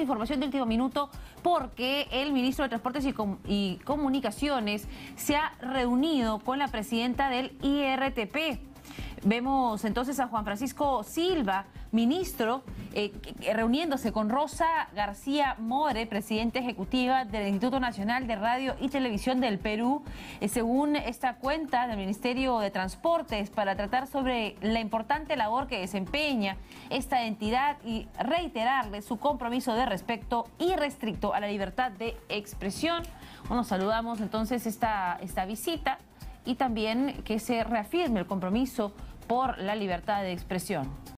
Información de último minuto porque el ministro de Transportes y, Com y, Comunicaciones se ha reunido con la presidenta del IRTP. Vemos entonces a Juan Francisco Silva, ministro, eh, reuniéndose con Rosa García More, presidenta ejecutiva del Instituto Nacional de Radio y Televisión del Perú, eh, según esta cuenta del Ministerio de Transportes, para tratar sobre la importante labor que desempeña esta entidad y reiterarle su compromiso de respeto irrestricto a la libertad de expresión. Bueno, saludamos entonces esta, esta visita y también que se reafirme el compromiso por la libertad de expresión.